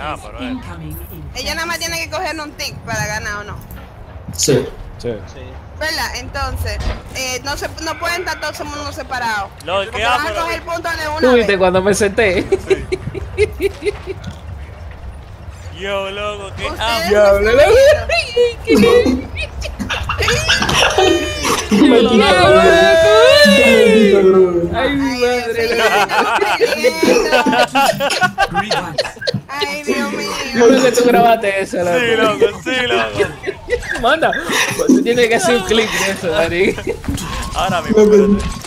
Pero. Ella nada más tiene que coger un tic para ganar o no. Sí. Sí. Sí. ¿Verdad? Entonces, eh, no, se, no pueden estar todos mundo separados. Porque que van a hago. coger puntos de una Tú viste vez. cuando me senté. Yo, loco, que amo. Maldita droga. Ay, mi madre. Ay, Dios mío. ¿Cómo que tú grabaste eso, loco? Sí, loco, sí, loco. Manda. Pues tú tienes que hacer un clip de eso, Mari. Ahora mismo, espérate.